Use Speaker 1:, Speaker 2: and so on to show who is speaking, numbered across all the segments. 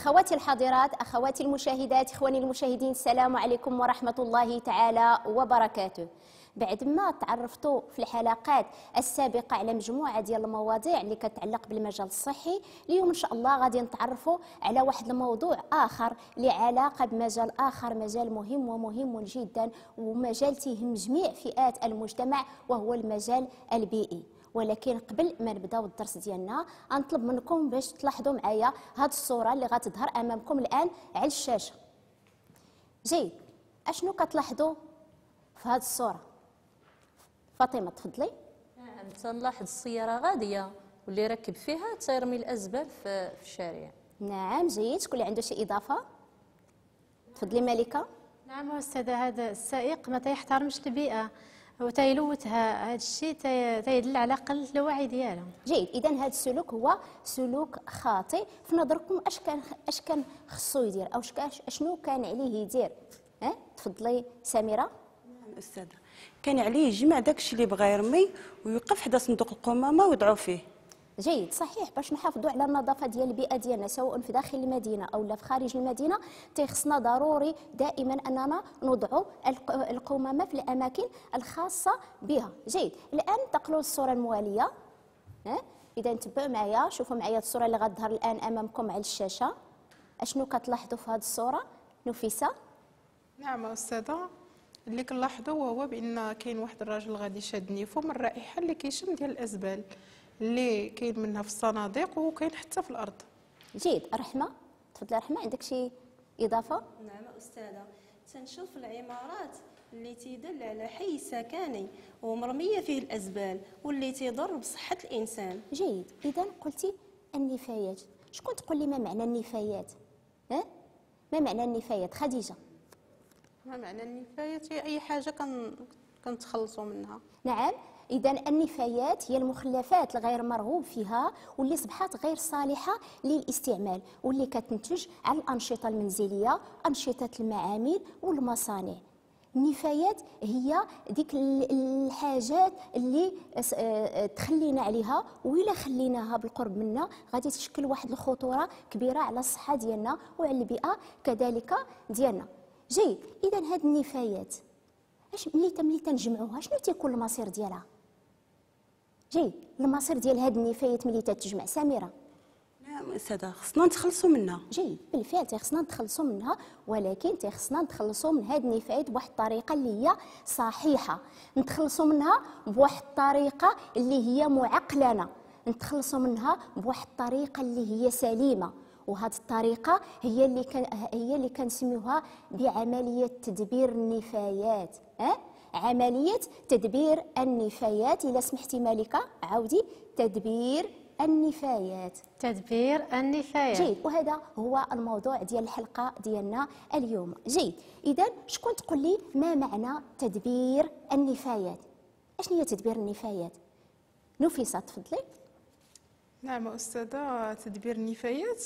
Speaker 1: أخواتي الحاضرات أخواتي المشاهدات إخواني المشاهدين السلام عليكم ورحمة الله تعالى وبركاته. بعد ما تعرفتوا في الحلقات السابقة على مجموعة ديال المواضيع اللي كتعلق بالمجال الصحي اليوم إن شاء الله غادي نتعرفوا على واحد الموضوع آخر اللي علاقة بمجال آخر مجال مهم ومهم جدا ومجال تيهم جميع فئات المجتمع وهو المجال البيئي. ولكن قبل ما نبداو الدرس ديالنا غنطلب منكم باش تلاحظوا معايا هاد الصورة اللي غتظهر أمامكم الآن على الشاشة. جيد. أشنو كتلاحظوا في هاد الصورة؟ فاطمة تفضلي.
Speaker 2: نعم تنلاحظ السيارة غادية واللي راكب فيها تيرمي الأزبال في في الشارع.
Speaker 1: نعم جيد. شكون اللي عنده شي إضافة؟ تفضلي ملكة.
Speaker 3: نعم أستاذة هذا السائق ما تيحترمش البيئة وتيلوثها هذا الشيء تي- تيدل على قلة الوعي ديالهم.
Speaker 1: جيد. اذا هذا السلوك هو سلوك خاطئ. في نظركم أش كان أش كان خصو يدير؟ أو اش كان- عليه يدير؟ ها؟ تفضلي سميرة.
Speaker 4: نعم أستاذة. كان عليه يجمع داكشي اللي بغى يرمي ويوقف حدا صندوق القمامة ويدعو فيه.
Speaker 1: جيد صحيح. باش نحافظوا على النظافة ديال البيئة ديالنا سواء في داخل المدينة أو لا في خارج المدينة تيخصنا ضروري دائما أننا نوضعوا الق- القمامة في الأماكن الخاصة بها. جيد. الآن انتقلوا للصوره الموالية. إذا تبعوا معايا شوفوا معايا الصورة اللي غتظهر الآن أمامكم على الشاشة. أشنو كتلاحظوا في هذه الصورة؟ نفيسة.
Speaker 5: نعم أستاذة. اللي كنلاحظوا هو بأن كاين واحد الراجل غادي شاد نيفو من الرائحة اللي كيشم ديال الأزبال. اللي كاين منها في الصناديق وكاين حتى في الأرض.
Speaker 1: جيد. رحمه تفضلي رحمه عندك شي إضافة؟
Speaker 6: نعم أستاذة تنشوف العمارات اللي تيدل على حي سكني ومرمية فيه الأزبال واللي تيضر بصحة الإنسان.
Speaker 1: جيد. اذا قلتي النفايات. شكون تقول لي ما معنى النفايات؟ ها؟ ما معنى النفايات؟ خديجة.
Speaker 5: ما معنى النفايات؟ هي أي حاجة كن كنتخلصوا منها.
Speaker 1: نعم. اذا النفايات هي المخلفات الغير مرغوب فيها واللي صبحت غير صالحة للاستعمال واللي كتنتج على الأنشطة المنزلية أنشطة المعامل والمصانع. النفايات هي ديك ال- الحاجات اللي س- آه، تخلينا عليها وإلا خليناها بالقرب منا غادي تشكل واحد الخطورة كبيرة على الصحة ديالنا وعلى البيئة كذلك ديالنا. جيد. اذا هاد النفايات اش ملي ملي تنجمعوها شنو تيكون المصير ديالها؟ جيد المصير ديال هاد النفايات ملي تتجمع. سميرة.
Speaker 4: نعم أستاذة خصنا نتخلصوا منها.
Speaker 1: جيد بالفعل تيخصنا نتخلصوا منها ولكن تيخصنا نتخلصوا من هاد النفايات بواحد الطريقة اللي هي صحيحة. نتخلصوا منها بواحد الطريقة اللي هي معقلنه نتخلصوا منها بواحد الطريقة اللي هي سليمة. وهذه الطريقة هي اللي كان هي اللي كنسميوها بعملية تدبير النفايات ها؟ عملية تدبير النفايات. الا سمحتي مالكه عاودي تدبير النفايات.
Speaker 3: تدبير النفايات.
Speaker 1: جيد. وهذا هو الموضوع ديال الحلقة ديالنا اليوم. جيد. إذا شكون تقول لي ما معنى تدبير النفايات؟ اشنو هي تدبير النفايات؟ نفيسة تفضلي.
Speaker 5: نعم أستاذة تدبير النفايات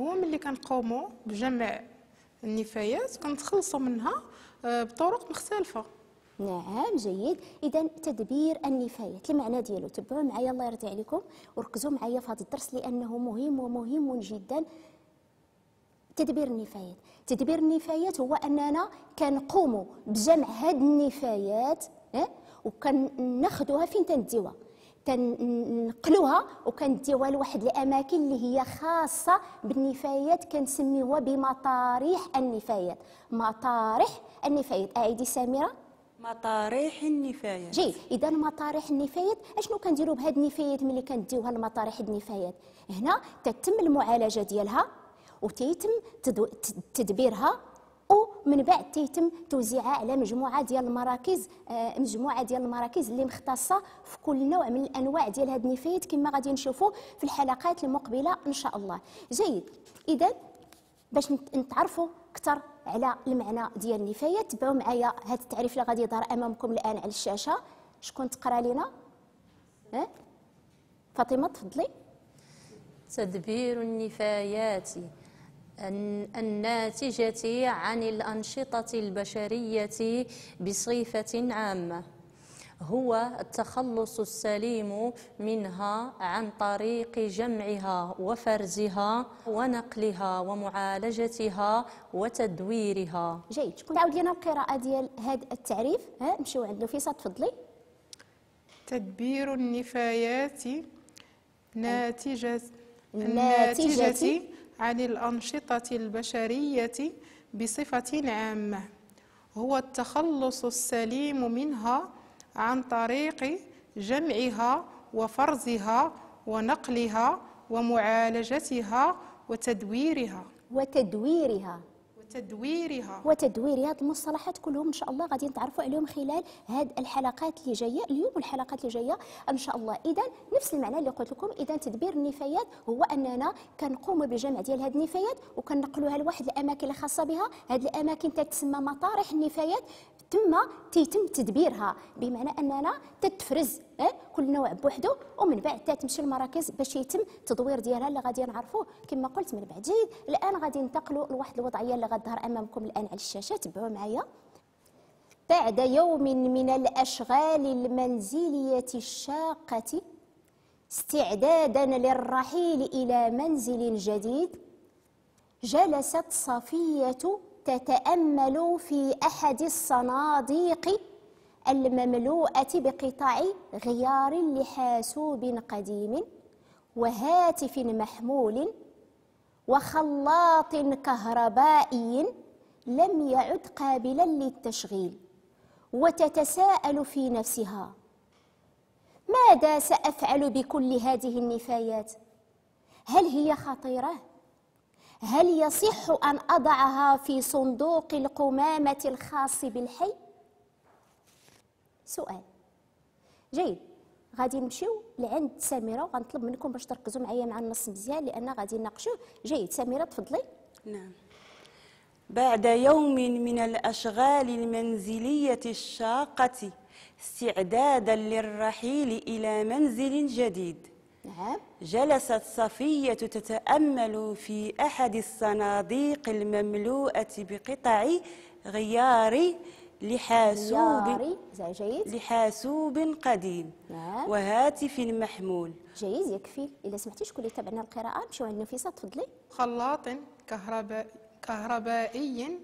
Speaker 5: هو ملي كنقوموا بجمع النفايات كنتخلصوا منها آه، بطرق مختلفة.
Speaker 1: نعم جيد. إذا تدبير النفايات. المعنى ديالو. تبعوا معايا. الله يرضي عليكم. وركزوا معايا في هذا الدرس لأنه مهم ومهم جدا. تدبير النفايات. تدبير النفايات هو أننا كنقوموا بجمع هاد النفايات آه وكناخذوها فين؟ تنديوها. تنقلوها وكنديوها لواحد الأماكن اللي هي خاصة بالنفايات. كنسميوها بمطاريح النفايات. مطارح النفايات. أعيدي سميرة.
Speaker 4: مطاريح النفايات.
Speaker 1: جيد إذا مطارح النفايات أشنو كنديروا بهاد النفايات ملي كنديوها لمطارح النفايات؟ هنا تتم المعالجة ديالها وتيتم تدو- تدبيرها ومن بعد تيتم توزيعها على مجموعة ديال المراكز آه، مجموعة ديال المراكز اللي مختصة في كل نوع من الأنواع ديال هاد النفايات كما غادي نشوفوا في الحلقات المقبلة إن شاء الله. جيد إذا باش نت- نتعرفوا أكثر على المعنى ديال النفايات تبعوا معايا هذا التعريف اللي غادي يظهر أمامكم الآن على الشاشة. شكون تقرا لنا ها؟ فاطمة تفضلي.
Speaker 2: تدبير النفايات. الن- الناتجة عن الأنشطة البشرية بصفة عامة. هو التخلص السليم منها عن طريق جمعها وفرزها ونقلها ومعالجتها وتدويرها.
Speaker 1: جيد. شكون تعاود لنا القراءة ديال هذا التعريف. ها نمشيو عند نفيسة تفضلي.
Speaker 5: تدبير النفايات ناتجة
Speaker 1: الناتجة
Speaker 5: الناتجة عن الأنشطة البشرية بصفة عامة. هو التخلص السليم منها عن طريق جمعها وفرزها ونقلها ومعالجتها وتدويرها.
Speaker 1: وتدويرها.
Speaker 5: وتدويرها.
Speaker 1: وتدوير هذه المصطلحات كلهم إن شاء الله غادي نتعرفوا عليهم خلال هذه الحلقات اللي جاية اليوم والحلقات اللي جاية إن شاء الله. اذا نفس المعنى اللي قلت لكم اذا تدبير النفايات هو أننا كنقوموا بجمع ديال هذه النفايات وكنقلوها لواحد الأماكن اللي خاصه بها. هذه الأماكن تتسمى مطارح النفايات. ثم تيتم تدبيرها بمعنى أننا تتفرز كل نوع بوحده ومن بعد تتمشي المراكز باش يتم التدوير ديالها اللي غادي نعرفوه كما قلت من بعد جيد الآن غادي ننتقلوا لواحد الوضعية اللي غتظهر أمامكم الآن على الشاشة. تبعوا معايا. بعد يوم من الأشغال المنزلية الشاقة استعدادا للرحيل إلى منزل جديد جلست صفية تتامل في أحد الصناديق المملوءة بقطع غيار لحاسوب قديم وهاتف محمول وخلاط كهربائي لم يعد قابلا للتشغيل وتتساءل في نفسها ماذا سأفعل بكل هذه النفايات؟ هل هي خطيرة؟ هل يصح أن أضعها في صندوق القمامة الخاص بالحي؟ سؤال. جيد. غادي نمشيو لعند سميرة وغنطلب منكم باش تركزوا معايا مع النص مزيان لأن غادي نناقشوه. جيد. سميرة تفضلي.
Speaker 4: نعم. بعد يوم من الأشغال المنزلية الشاقة استعدادا للرحيل إلى منزل جديد.
Speaker 1: نعم.
Speaker 4: جلست صفية تتأمل في أحد الصناديق المملوءة بقطع غيار لحاسوب
Speaker 1: جيد.
Speaker 4: لحاسوب قديم
Speaker 1: نعم.
Speaker 4: وهاتف محمول.
Speaker 1: جيد يكفي. الا سمحتي شكون اللي تابعنا القراءة. نمشيو عند نفيسه تفضلي.
Speaker 5: خلاط كهرباء كهربائي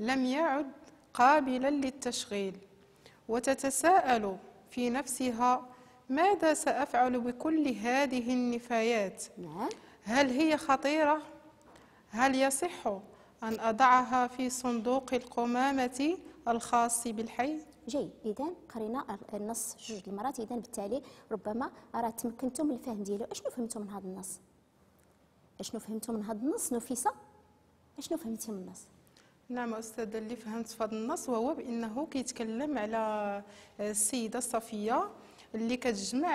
Speaker 5: لم يعد قابلا للتشغيل وتتساءل في نفسها ماذا سأفعل بكل هذه النفايات؟
Speaker 1: نعم.
Speaker 5: هل هي خطيرة؟ هل يصح أن أضعها في صندوق القمامة الخاص بالحي؟
Speaker 1: جيد. اذا قرينا النص جوج المرات. اذا بالتالي ربما راه تمكنتم من الفهم ديالو أشنو فهمتوا من هذا النص؟ أشنو فهمتوا من هذا النص؟ نفيسة. أشنو فهمتي من النص؟
Speaker 5: نعم أستاذ اللي فهمت في هذا النص وهو بأنه كيتكلم على السيدة صفية اللي كتجمع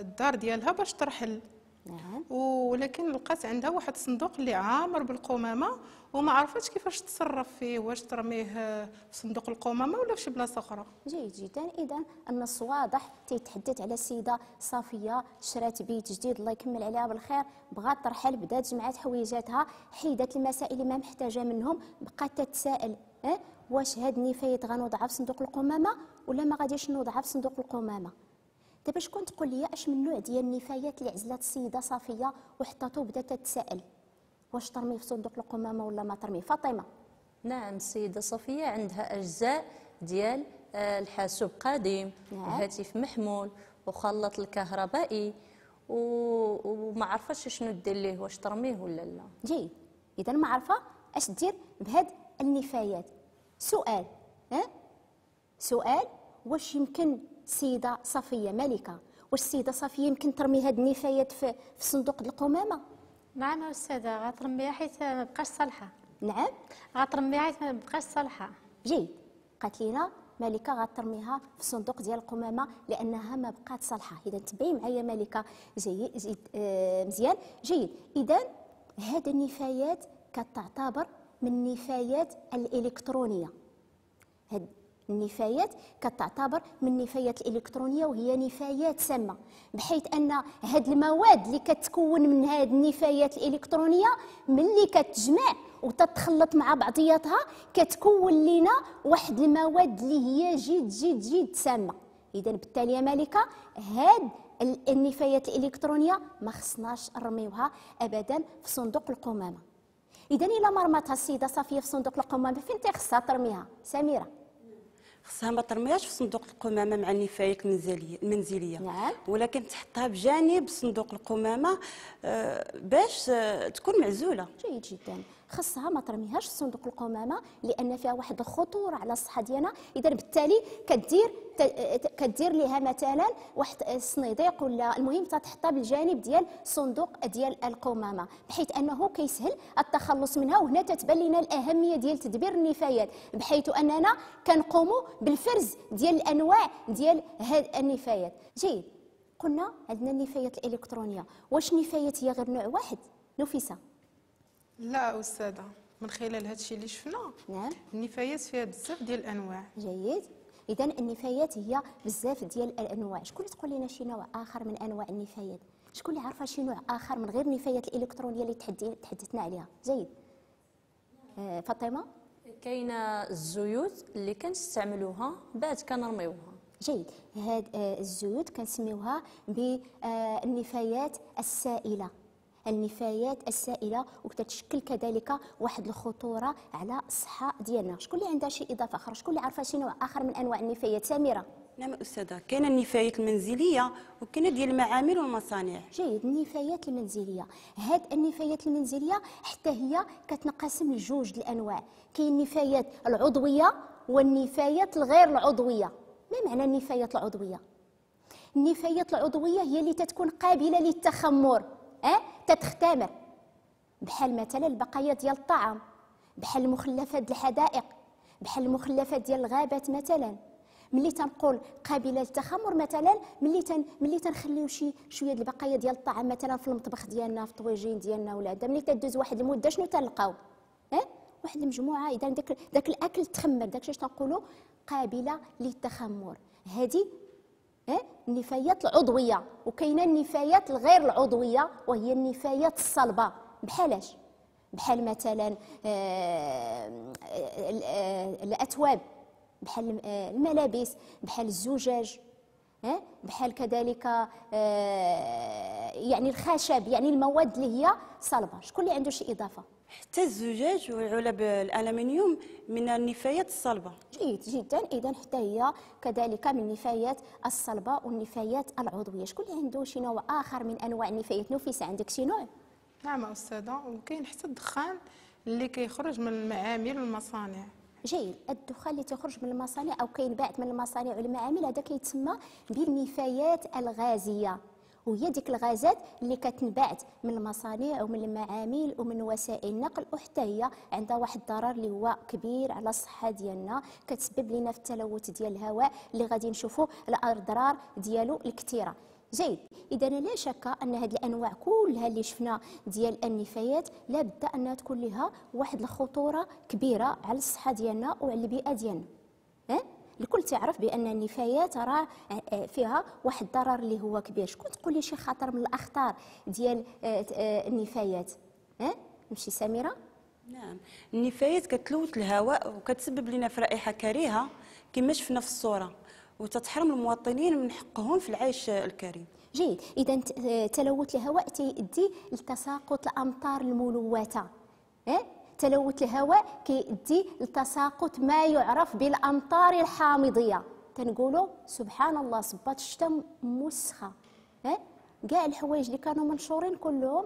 Speaker 5: الدار ديالها باش ترحل
Speaker 1: نعم.
Speaker 5: ولكن لقات عندها واحد الصندوق اللي عامر بالقمامة وما عرفتش كيفاش تصرف فيه واش ترميه في صندوق القمامة ولا في شي بلاصة أخرى.
Speaker 1: جيد جدا. اذا النص واضح تيتحدث على السيدة صافية شرات بيت جديد. الله يكمل عليها بالخير. بغات ترحل بدات جمعات حويجاتها حيدت المسائل اللي ما محتاجة منهم. بقات تتساءل آه واش هاد النفايات غنوضعها في صندوق القمامة ولا ما غاديش نوضعها في صندوق القمامة. دابا شكون تقول لي اش من نوع ديال النفايات اللي عزلات السيده صافيه وحطاتو بدات تتساءل؟ واش ترمي في صندوق القمامه ولا ما ترمي؟ فاطمه.
Speaker 2: نعم السيدة صفية عندها أجزاء ديال آه، الحاسوب قديم
Speaker 1: نعم.
Speaker 2: وهاتف محمول وخلاط الكهربائي و- وما عرفتش شنو دير ليه واش ترميه ولا لا.
Speaker 1: جيد. اذا ما عارفه اش دير بهاد النفايات. سؤال ها؟ سؤال واش يمكن سيده صفية ملكة. واش السيدة صفية يمكن ترمي هاد النفايات في, في صندوق القمامة؟
Speaker 3: نعم أستاذة غترميها حيت ما بقاش صالحة.
Speaker 1: نعم.
Speaker 3: غترميها حيت ما بقاش صالحة.
Speaker 1: جيد. قالت لينا ملكة غترميها في الصندوق ديال القمامة لأنها ما بقات صالحة. إذا تبعي معايا ملكة جيد جيد آه مزيان. جيد. إذا هاد النفايات كتعتبر من النفايات الإلكترونية. هاد النفايات كتعتبر من النفايات الإلكترونية وهي نفايات سامة بحيث أن هاد المواد اللي كتكون من هاد النفايات الإلكترونية ملي كتجمع وتتخلط مع بعضياتها كتكون لنا واحد المواد اللي هي جد جد جد سامة. إذا بالتالي يا مالكة هاد ال- النفايات الإلكترونية ما خصناش نرميوها ابدا في صندوق القمامة. اذا الا مرمتها السيدة صافية في صندوق القمامة فين تخصها ترميها؟ سميرة.
Speaker 4: خصها ما ترميهاش في صندوق القمامة مع النفايات المنزليه المنزلية.
Speaker 1: نعم.
Speaker 4: ولكن تحطها بجانب صندوق القمامة آه، باش آه، تكون معزولة.
Speaker 1: جيد جدا. خصها ما ترميهاش في صندوق القمامة لأن فيها واحد الخطوره على الصحة ديالنا. إذا بالتالي كدير كدير لها مثلا واحد الصنيديق ولا المهم تحطها بالجانب ديال صندوق ديال القمامة بحيث أنه كيسهل التخلص منها وهنا تتبان لنا الأهمية ديال تدبير النفايات بحيث أننا كنقوموا بالفرز ديال الأنواع ديال هاد النفايات. جيد. قلنا عندنا النفايات الإلكترونية. واش النفايات هي غير نوع واحد؟ نفيسة.
Speaker 5: لا أستاذة من خلال هذا الشيء اللي شفنا
Speaker 1: نعم.
Speaker 5: النفايات فيها بزاف ديال الأنواع.
Speaker 1: جيد. اذا النفايات هي بزاف ديال الأنواع. شكون اللي تقول لنا شي نوع آخر من أنواع النفايات؟ شكون اللي عارفه شي نوع آخر من غير النفايات الإلكترونية اللي تحدي- تحدثنا عليها؟ جيد. آه فاطمة؟
Speaker 2: كاينة الزيوت اللي كنستعملوها بعد كنرميوها.
Speaker 1: جيد. هاد آه، الزيوت كنسميوها بالنفايات السائلة. النفايات السائلة وكتشكل كذلك واحد الخطورة على الصحة ديالنا. شكون اللي عندها شي إضافة أخرى؟ شكون اللي عارفة شي نوع آخر من أنواع النفايات سميرة.
Speaker 4: نعم أستاذة. كاينة النفايات المنزلية وكاينة ديال المعامل والمصانع.
Speaker 1: جيد. النفايات المنزلية. هاد النفايات المنزلية حتى هي كتنقسم لجوج الأنواع. كاين النفايات العضوية والنفايات الغير العضوية. ما معنى النفايات العضوية؟ النفايات العضوية هي اللي تتكون قابلة للتخمر. أه؟ تتختمر بحال مثلا البقايا ديال الطعام بحال المخلفات الحدائق بحال المخلفات ديال الغابات مثلا. ملي تنقول قابلة للتخمر مثلا ملي تن ملي تنخليو شي شوية البقايا ديال الطعام مثلا في المطبخ ديالنا في الطويجين ديالنا ولا هذا ملي تدوز واحد المدة شنو تلقاو؟ آه واحد المجموعة. اذا داك داك الأكل تخمر. داك اش تنقولوا قابلة للتخمر. هذه النفايات العضوية. وكاينة النفايات الغير العضوية وهي النفايات الصلبة. بحالاش؟ بحال مثلا آه، آه، الاثواب بحال آه، الملابس. بحال الزجاج. ها؟ بحال كذلك يعني الخشب. يعني المواد اللي هي صلبة. شكون اللي عنده شي إضافة؟
Speaker 4: حتى الزجاج والعلب الألمنيوم من النفايات الصلبة.
Speaker 1: جيد جدا. اذا حتى هي كذلك من النفايات الصلبة والنفايات العضوية. شكون اللي عنده شي نوع آخر من أنواع النفايات؟ نفيسه عندك شي نوع؟
Speaker 5: نعم أستاذة وكاين حتى الدخان اللي كيخرج من المعامل والمصانع.
Speaker 1: جيد. الدخان اللي تخرج من المصانع أو كينبعث من المصانع والمعامل هذا كيتسمى بالنفايات الغازية. وهي ديك الغازات اللي كتنبعث من المصانع ومن المعامل ومن وسائل النقل وحتى هي عندها واحد الضرر اللي هو كبير على الصحة ديالنا. كتسبب لنا في التلوث ديال الهواء اللي غادي نشوفوا الأضرار ديالو الكثيرة. جيد. إذا لا شك أن هذه الأنواع كلها اللي شفنا ديال النفايات لابد انها تكون لها واحد الخطورة كبيرة على الصحة ديالنا وعلى البيئة ديالنا؟ الكل تعرف بأن النفايات راه آه، فيها واحد الضرر اللي هو كبير. شكون تقول لي شي خطر من الأخطار ديال آه، آه، النفايات؟ ها؟ نمشي سميرة؟
Speaker 4: نعم. النفايات كتلوث الهواء وكتسبب لنا في رائحة كريهة كما شفنا في الصورة. وتتحرم المواطنين من حقهم في العيش الكريم.
Speaker 1: جيد. إذا آه، تلوث الهواء تيؤدي لتساقط الأمطار الملوثة؟ تلوث الهواء كيؤدي لتساقط ما يعرف بالأمطار الحامضية تنقولوا سبحان الله صبات الشتاء موسخه إيه؟ كاع الحوايج اللي كانوا منشورين كلهم؟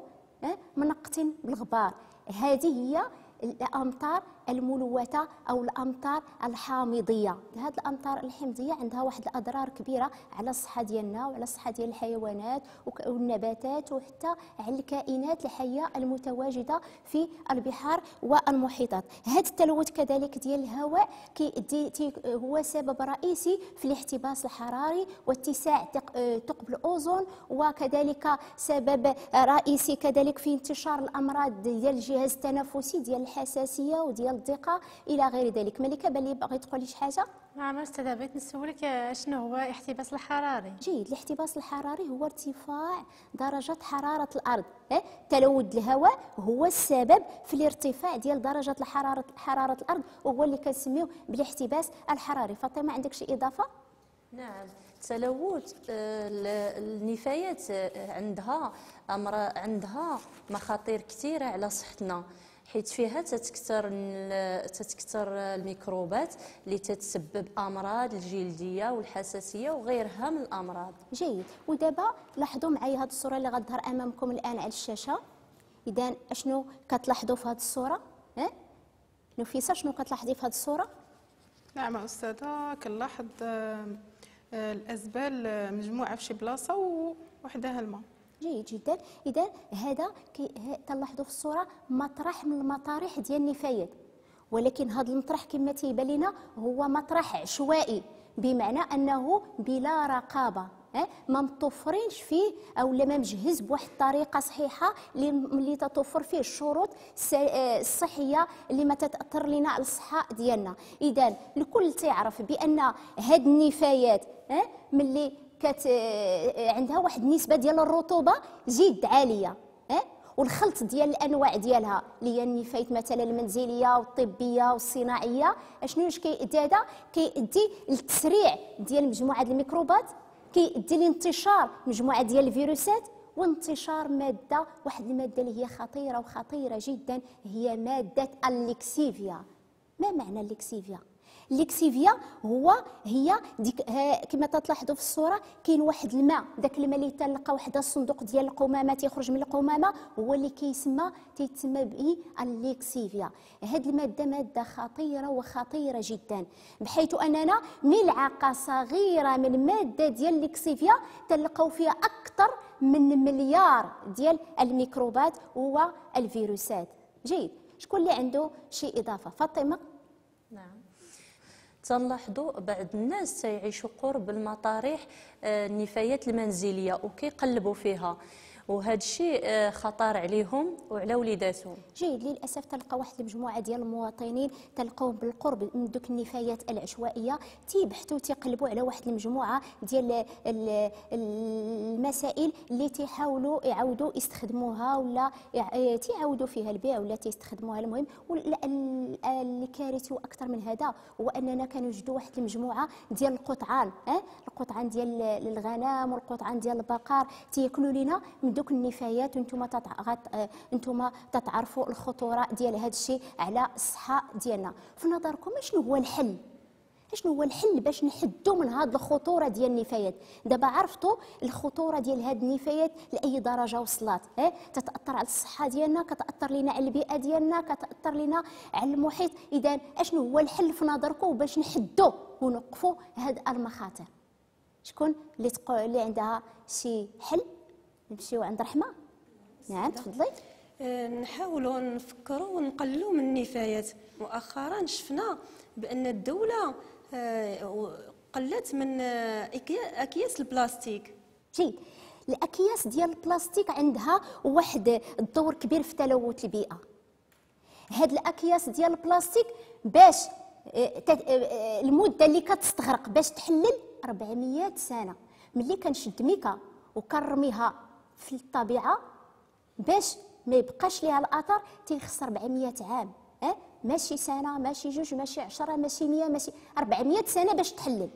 Speaker 1: منقطين بالغبار هذه هي الأمطار الملوثة أو الأمطار الحامضية. هذه الأمطار الحمضية عندها واحد الأضرار كبيرة على الصحة ديالنا وعلى الصحة ديال الحيوانات والنباتات وحتى على الكائنات الحية المتواجدة في البحار والمحيطات. هذا التلوث كذلك ديال الهواء تي- هو سبب رئيسي في الاحتباس الحراري واتساع ثق- ثقب الأوزون وكذلك سبب رئيسي كذلك في انتشار الأمراض ديال الجهاز التنفسي ديال الحساسية وديال الضيقه إلى غير ذلك. ملكة بلي باغي تقولي شي حاجة؟
Speaker 3: نعم أستاذة بغيت نسولك شنو هو الاحتباس الحراري.
Speaker 1: جيد الاحتباس الحراري هو ارتفاع درجة حرارة الأرض إيه؟ تلوث الهواء هو السبب في الارتفاع ديال درجة الحرارة حرارة الأرض وهو اللي كنسميوه بالاحتباس الحراري. فاطمة عندك شي إضافة؟
Speaker 2: نعم التلوث آه، ال- النفايات آه، عندها أمر عندها مخاطر كثيرة على صحتنا. حيث فيها تتكثر تتكثر الميكروبات اللي تتسبب أمراض الجلدية والحساسية وغيرها من الأمراض.
Speaker 1: جيد. ودابا لاحظوا معايا هذه الصورة اللي غتظهر أمامكم الآن على الشاشة؟ اذا أشنو كتلاحظوا في هذه الصورة؟ ها؟ نفيسة شنو كتلاحظي في هذه الصورة؟
Speaker 5: نعم أستاذة كنلاحظ آه، آه، الأزبال آه، مجموعة في شي بلاصة ووحدها الماء.
Speaker 1: جيد جدا. إذا هذا تلاحظوا في الصورة مطرح من المطارح ديال النفايات. ولكن هذا المطرح كما تيبان لنا هو مطرح عشوائي بمعنى أنه بلا رقابة؟ ما متوفرينش فيه أو ما مجهز بواحد الطريقة صحيحة اللي تتوفر فيه الشروط آه، الصحية اللي ما تتأثر لنا على الصحة ديالنا. اذا الكل تعرف بأن هاد النفايات ملي كت آه، عندها واحد النسبة ديال الرطوبة جد عالية ها والخلط ديال الأنواع ديالها اللي هي النفايات مثلا المنزلية والطبية والصناعية. أشنو واش كيؤدي هذا؟ كيؤدي للتسريع ديال مجموعة الميكروبات كيؤدي لانتشار مجموعة ديال الفيروسات وانتشار مادة واحد المادة اللي هي خطيرة وخطيرة جدا هي مادة الليكسيفيا. ما معنى ال lixiviat؟ ال lixiviat هو هي ديك كما تلاحظوا في الصورة كاين واحد الماء داك الماء اللي تلقى واحد الصندوق ديال القمامه تيخرج من القمامه هو اللي كيسمى تيتسمى به ال lixiviat هاد الماده ماده خطيره وخطيره جدا بحيث اننا ملعقه صغيره من ماده ديال ال lixiviat تلقاو فيها أكثر من مليار ديال الميكروبات والفيروسات جيد شكون اللي عنده شي اضافه فاطمه
Speaker 2: تنلاحظوا بعض الناس تيعيشوا قرب المطارح آه، النفايات المنزلية وكيقلبوا فيها. وهذا الشيء آه، خطر عليهم وعلى وليداتهم.
Speaker 1: جيد. للأسف تلقى واحد المجموعة ديال المواطنين تلقاو بالقرب من دوك النفايات العشوائية. تيبحثوا تيقلبوا على واحد المجموعة ديال ال- المسائل اللي تيحاولوا يعاودوا يستخدموها ولا يع- تيعاودوا فيها البيع ولا تيستخدموها. المهم والكارثي وأكثر من هذا هو أننا كنوجدوا واحد المجموعة ديال القطعان آه القطعان ديال الغنم والقطعان ديال البقر. تياكلوا لنا من دوك النفايات وأنتم تتع... آه، أنتم تتعرفوا الخطورة ديال هذا الشيء على الصحة ديالنا. في نظركم شنو هو الحل؟ شنو هو الحل باش نحدوا من هذه الخطورة ديال النفايات؟ دابا عرفتوا الخطورة ديال هذه النفايات لأي درجة وصلت آه تتاثر على الصحة ديالنا كتأثر لنا على البيئة ديالنا كتأثر لنا على المحيط. اذا اشنو هو الحل في نظركم باش نحدوا ونوقفوا هذه المخاطر؟ شكون اللي تقول اللي عندها شي حل؟ نمشيو عند رحمة. نعم تفضلي.
Speaker 6: آه، نحاولوا نفكروا ونقللوا من النفايات. مؤخرا شفنا بأن الدولة آه، قلت من آه، أكياس البلاستيك.
Speaker 1: جيد. الأكياس ديال البلاستيك عندها واحد الدور كبير في تلوث البيئة. هاد الأكياس ديال البلاستيك باش المدة اللي كتستغرق باش تحلل 400 سنة. ملي كنشد ميكا وكنرميها في الطبيعة باش ما يبقاش ليها الأثر تيخص 400 عام آه ماشي سنة ماشي جوج ماشي 10 ماشي 100 ماشي 400 سنة باش تحلل.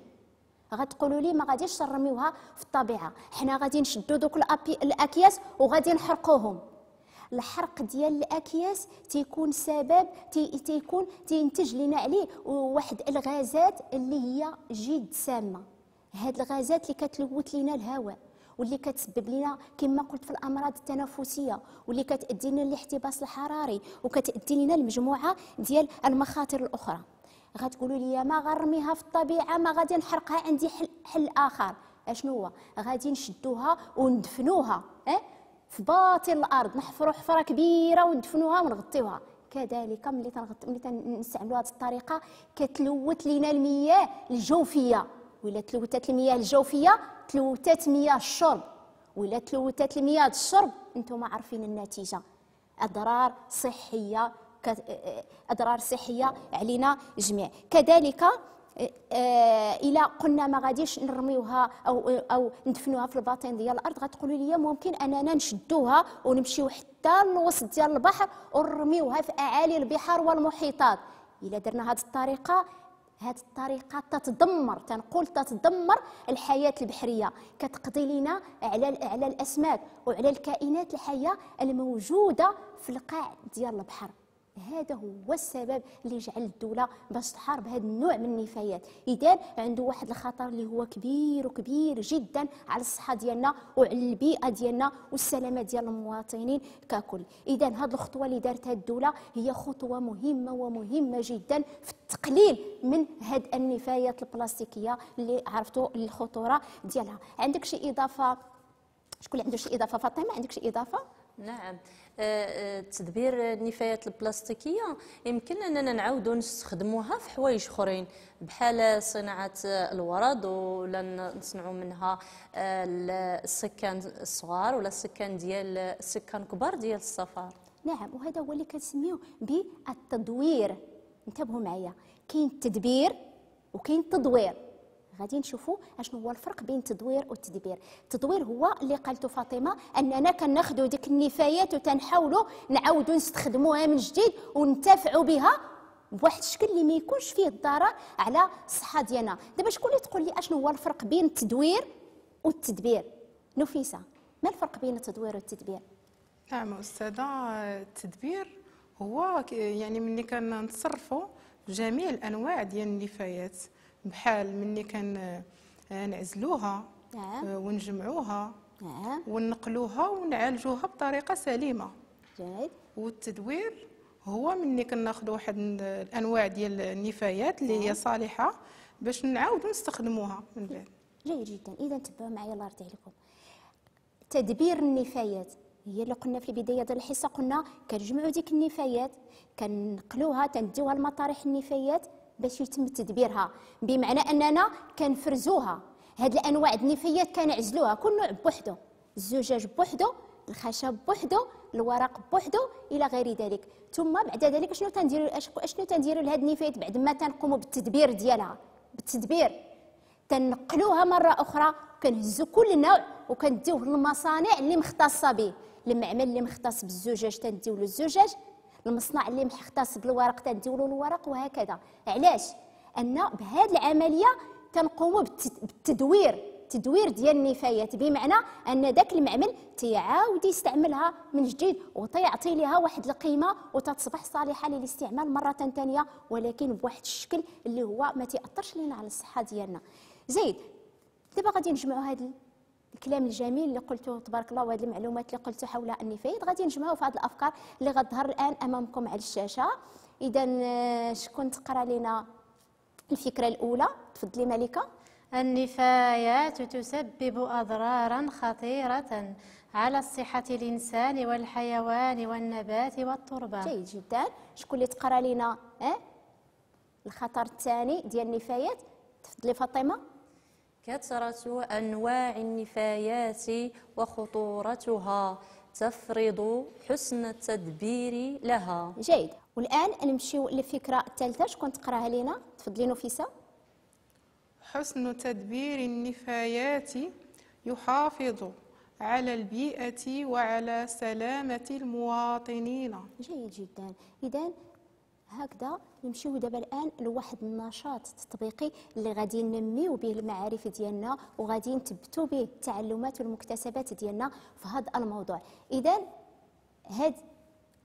Speaker 1: غتقولوا لي ما غاديش نرميوها في الطبيعة. حنا غادي نشدوا دوك الأكياس وغادي نحرقوهم. الحرق ديال الأكياس تيكون سبب تي تيكون تينتج لنا عليه واحد الغازات اللي هي جد سامة. هاد الغازات اللي كتلوث لنا الهواء. واللي كتسبب لنا كما قلت في الأمراض التنفسية واللي كتادي لنا الاحتباس الحراري وكتأدي لنا المجموعة ديال المخاطر الأخرى. غتقولوا لي ما غنرميها في الطبيعة ما غادي نحرقها عندي حل, حل آخر. أشنو هو؟ غادي نشدوها وندفنوها آه؟ في باطن الأرض نحفروا حفرة كبيرة وندفنوها ونغطيوها. كذلك ملي تنغط ملي تنستعملوا هذه الطريقة كتلوث لنا المياه الجوفية. ولا تلوثت المياه الجوفية تلوثت مياه الشرب. ولا تلوثت المياه الشرب أنتم عارفين النتيجة. أضرار صحية أضرار صحية علينا جميع. كذلك إلى قلنا ما غاديش نرميوها أو أو ندفنوها في الباطن ديال الأرض غتقولوا لي ممكن أننا نشدوها ونمشيو حتى للوسط ديال البحر ونرميوها في أعالي البحار والمحيطات. إلا درنا هذه الطريقة هذه الطريقة تتدمر تنقول تتدمر الحياة البحرية. كتقضي لنا على على الأسماك وعلى الكائنات الحية الموجودة في القاع ديال البحر. هذا هو السبب اللي جعل الدولة باش تحارب هذا النوع من النفايات. اذا عنده واحد الخطر اللي هو كبير وكبير جدا على الصحة ديالنا وعلى البيئة ديالنا والسلامة ديال المواطنين ككل. اذا هذه الخطوة اللي دارتها الدولة هي خطوة مهمة ومهمة جدا في التقليل من هاد النفايات البلاستيكية اللي عرفتوا الخطورة ديالها. عندك شي إضافة؟ شكون اللي عنده شي إضافة؟ فاطمة عندك شي إضافة؟
Speaker 2: نعم. تدبير النفايات البلاستيكية يمكن أننا نعاودوا نستخدموها في حوايج أخرين بحال صناعة الورد ولا نصنعوا منها آه، السكان الصغار ولا السكان ديال السكان كبار ديال السفر
Speaker 1: نعم وهذا هو اللي كنسميوه بالتدوير. انتبهوا معايا كاين التدبير وكاين التدوير غادي نشوفوا أشنو هو الفرق بين التدوير والتدبير. التدوير هو اللي قالته فاطمة أننا كناخذوا ديك النفايات وتنحاولوا نعاودوا نستخدموها من جديد وننتفعوا بها بواحد الشكل اللي ما يكونش فيه الضرر على الصحة ديالنا. دابا شكون اللي تقول لي أشنو هو الفرق بين التدوير والتدبير؟ نفيسه ما الفرق بين التدوير والتدبير؟
Speaker 5: نعم أستاذة التدبير هو يعني ملي كنتصرفوا جميع الأنواع ديال النفايات. بحال ملي كان آه، نعزلوها
Speaker 1: نعم.
Speaker 5: آه، ونجمعوها
Speaker 1: نعم.
Speaker 5: ونقلوها ونعالجوها بطريقة سليمة.
Speaker 1: جيد.
Speaker 5: والتدوير هو ملي كناخذوا واحد ال- الأنواع ديال النفايات اللي هي صالحة باش نعاودوا نستخدموها من بعد.
Speaker 1: جيد جدا. اذا تبعوا معايا الله يرضي عليكم. تدبير النفايات. هي اللي قلنا في البداية ديال الحصة قلنا كنجمعوا ديك النفايات كنقلوها تنديوها لمطارح النفايات باش يتم تدبيرها بمعنى أننا كنفرزوها. هاد الأنواع النفايات كنعزلوها كل نوع بوحدو. الزجاج بوحدو الخشب بوحدو الورق بوحدو إلى غير ذلك. ثم بعد ذلك شنو تنديروا أشنو تنديروا لهاد النفايات بعد ما تنقوموا بالتدبير ديالها؟ بالتدبير. تنقلوها مرة أخرى كنهزو كل نوع وكنديوه للمصانع اللي مختصة به. المعمل اللي مختص بالزجاج تنديو له الزجاج المصنع اللي مختص بالورق تنديو له الورق وهكذا. علاش؟ أن بهذه العملية تنقوموا بالت- بالتدوير تدوير ديال النفايات بمعنى أن ذاك المعمل تيعاود يستعملها من جديد وتيعطي لها واحد القيمة وتتصبح صالحة للاستعمال مرة ثانية ولكن بواحد الشكل اللي هو ما تيأثرش لنا على الصحة ديالنا. زيد دابا غادي نجمعوا هذا الكلام الجميل اللي قلته تبارك الله وهذه المعلومات اللي قلته حول النفايات غادي نجمعوا في هذه الأفكار اللي غتظهر الآن أمامكم على الشاشة. إذا آه، شكون تقرأ لنا الفكرة الأولى؟ تفضلي ملكة.
Speaker 3: النفايات تسبب أضرارا خطيرة على الصحة الإنسان والحيوان والنبات والتربة.
Speaker 1: جيد جدا. شكون اللي تقرأ لنا آه الخطر الثاني ديال النفايات تفضلي فاطمة.
Speaker 2: كثرة أنواع النفايات وخطورتها تفرض حسن التدبير لها.
Speaker 1: جيد. والآن نمشيو للفكره الثالثه شكون تقراها لنا تفضلي نفيسه
Speaker 5: حسن تدبير النفايات يحافظ على البيئة وعلى سلامة المواطنين.
Speaker 1: جيد جدا. اذا هكذا نمشيو دابا الآن لواحد النشاط تطبيقي اللي غادي ننميو به المعارف ديالنا وغادي نثبتوا به التعلمات والمكتسبات ديالنا في هذا الموضوع إذا هذا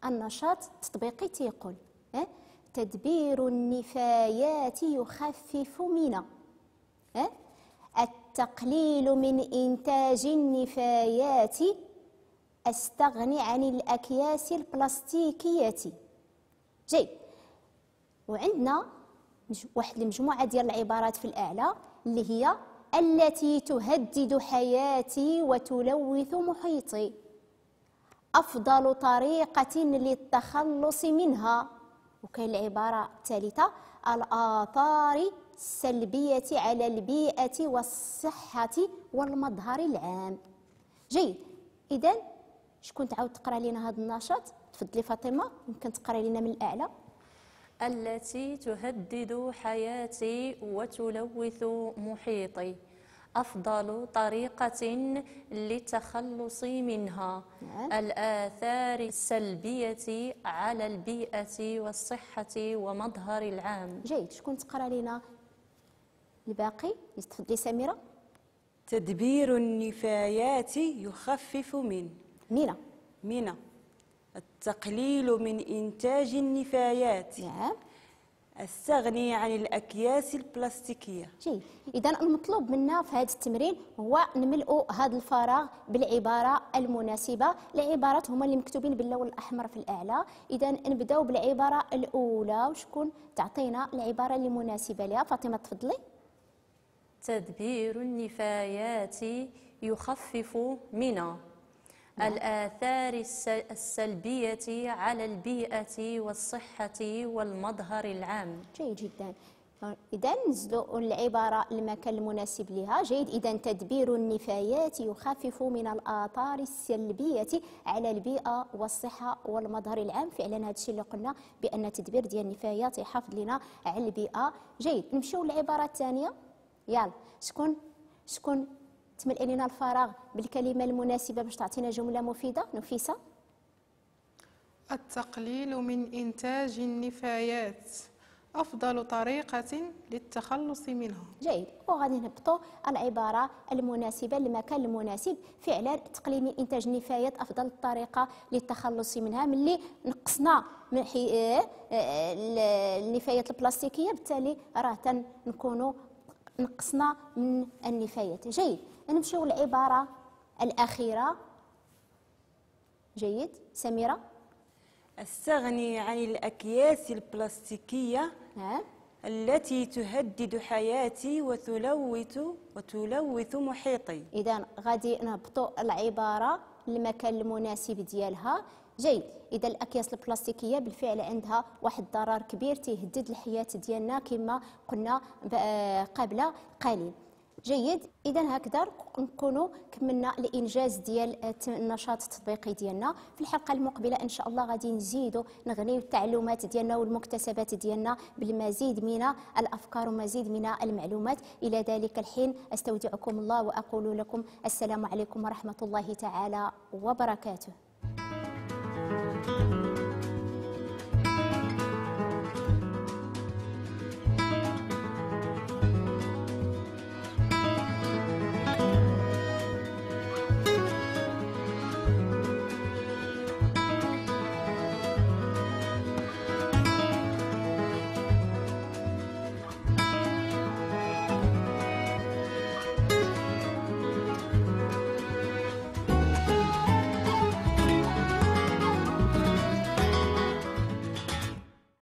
Speaker 1: النشاط التطبيقي تيقول آه؟ تدبير النفايات يخفف من آه؟ التقليل من إنتاج النفايات أستغني عن الأكياس البلاستيكية جيد وعندنا واحد المجموعة ديال العبارات في الأعلى اللي هي التي تهدد حياتي وتلوث محيطي. أفضل طريقة للتخلص منها. وكاين العبارة الثالثة الآثار السلبية على البيئة والصحة والمظهر العام. جيد. إذا شكون تعاود تقرأ لنا هذا النشاط؟ تفضلي فاطمة يمكن تقرأ لنا من الأعلى
Speaker 2: التي تهدد حياتي وتلوث محيطي. أفضل طريقة للتخلص منها.
Speaker 1: نعم.
Speaker 2: الآثار السلبية على البيئة والصحة ومظهر العام.
Speaker 1: جيد. شكون تقرأ لنا الباقي؟ تفضلي سميرة.
Speaker 4: تدبير النفايات يخفف من.
Speaker 1: مينا
Speaker 4: من التقليل من إنتاج النفايات.
Speaker 1: نعم.
Speaker 4: الستغني عن الأكياس البلاستيكية.
Speaker 1: جيد. اذا المطلوب منا في هذا التمرين هو نملؤ هذا الفراغ بالعبارة المناسبة العبارات هما اللي مكتوبين باللون الأحمر في الأعلى. اذا نبداو بالعبارة الأولى. وشكون تعطينا العبارة اللي مناسبة لها؟ فاطمة تفضلي.
Speaker 2: تدبير النفايات يخفف من الآثار الس- السلبية على البيئة والصحة والمظهر العام.
Speaker 1: جيد جدا. إذا نزلوا العبارة المكان المناسب لها. جيد. إذا تدبير النفايات يخفف من الآثار السلبية على البيئة والصحة والمظهر العام. فعلا هذا الشيء اللي قلنا بأن تدبير ديال النفايات يحافظ لنا على البيئة. جيد. نمشيو للعبارة الثانية. يلا. شكون شكون تملئ لنا الفراغ بالكلمة المناسبة باش تعطينا جملة مفيدة نفيسة؟
Speaker 5: التقليل من إنتاج النفايات أفضل طريقة للتخلص منها.
Speaker 1: جيد. وغادي نهبطوا العبارة المناسبة للمكان المناسب. فعلا التقليل من إنتاج النفايات أفضل طريقة للتخلص منها. ملي نقصنا من حي... آه، آه، ال- النفايات البلاستيكية بالتالي راه تنكونوا نقصنا من النفايات. جيد. نمشيو للعباره الأخيرة. جيد. سميرة؟
Speaker 4: الستغني عن الأكياس البلاستيكية
Speaker 1: نعم
Speaker 4: التي تهدد حياتي وتلوث وتلوث محيطي.
Speaker 1: اذا غادي نهبطوا العبارة للمكان المناسب ديالها. جيد. إذا الأكياس البلاستيكية بالفعل عندها واحد الضرر كبير تيهدد الحياة ديالنا كما قلنا آه، قبل قليل. جيد. اذا هكذا نكونوا كملنا الانجاز ديال النشاط التطبيقي ديالنا. في الحلقة المقبلة إن شاء الله غادي نزيدوا نغنيو التعلمات ديالنا والمكتسبات ديالنا بالمزيد من الأفكار ومزيد من المعلومات. إلى ذلك الحين أستودعكم الله وأقول لكم السلام عليكم ورحمة الله تعالى وبركاته.